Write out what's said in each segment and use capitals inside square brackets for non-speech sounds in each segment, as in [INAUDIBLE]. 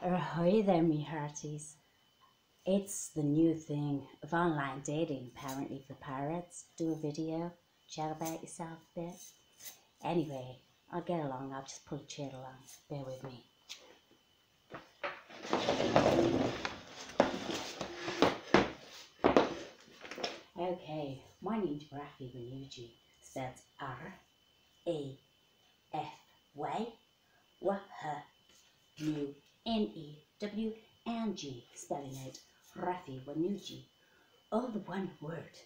Ahoy there, me hearties. It's the new thing of online dating, apparently, for pirates. Do a video, chat about yourself a bit. Anyway, I'll get along, I'll just pull a chair along. Bear with me. Okay, my name's Rafi Wanuji, spelled R A F Y W H U N E W and G, spelling out Rafi Wanuji. All the one word.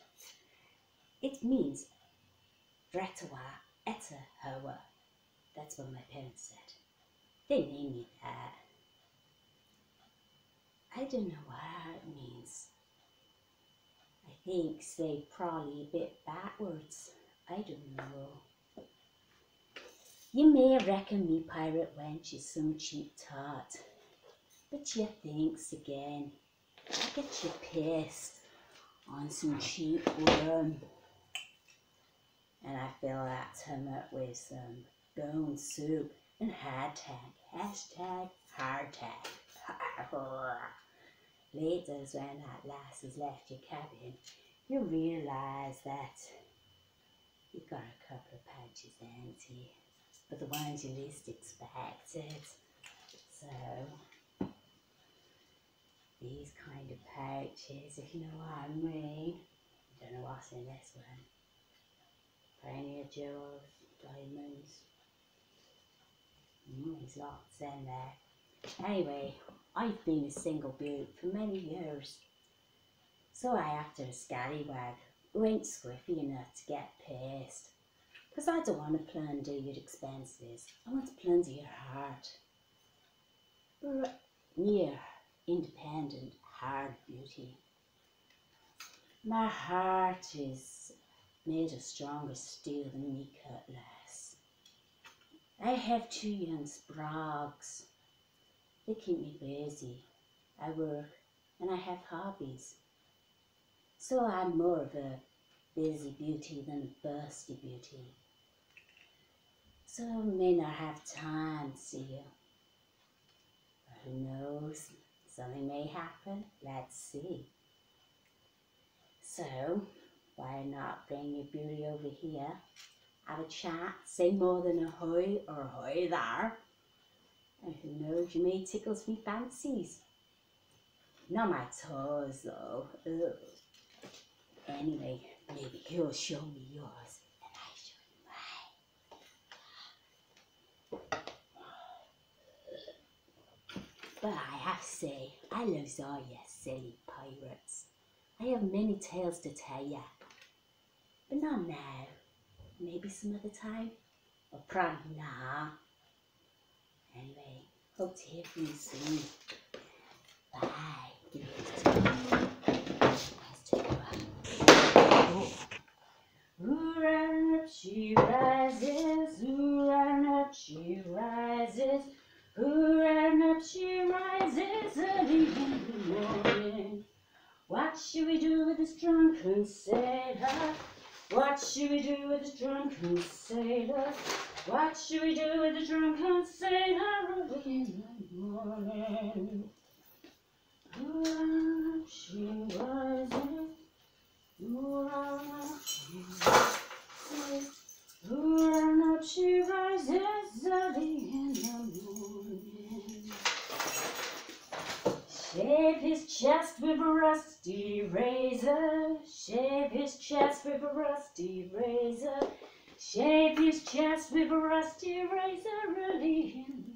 It means Ratawa Eta Hawa. That's what my parents said. They named me that. I don't know what it means. I think they probably a bit backwards. I don't know. You may reckon me pirate wench is some cheap tart, but you thinks again. I get you pissed on some cheap worm. And I fill that tummy with some bone soup and hashtag, hashtag, hardtack. [LAUGHS] Later, when that lass has left your cabin, you realise that you've got a couple of pouches empty, but the ones you least expected. So, pouches, if you know what I mean. I don't know what's in this one. Plenty of jewels, diamonds. Mm, there's lots in there. Anyway, I've been a single beaut for many years. So I acted a scallywag who ain't squiffy enough to get pissed. Because I don't want to plunder your expenses. I want to plunder your heart. But near, independent, hard beauty. My heart is made of stronger steel than me cutlass. I have two young sprogs they keep me busy. I work and I have hobbies. So I'm more of a busy beauty than a bursty beauty. So I may not have time to see you. But who knows? Something may happen. Let's see. So, why not bring your beauty over here? Have a chat, say more than a hoy or hoy there and who knows, you may tickles me fancies. Not my toes though. Ugh. Anyway, maybe he'll show me yours and I show you mine. But I have to say, I love all silly pirates. I have many tales to tell ya. But not now. Maybe some other time. Or probably not. Anyway, hope to hear from you soon. Bye. She rises, What should we do with this drunken sailor? What should we do with this drunken sailor? What should we do with the drunken sailor early in the morning? Ooh, she rises, ooh, she rises, she rises early in the morning. Shave his chest with a rusty razor, shave his chest with a rusty razor. Shave his chest with a rusty razor Really in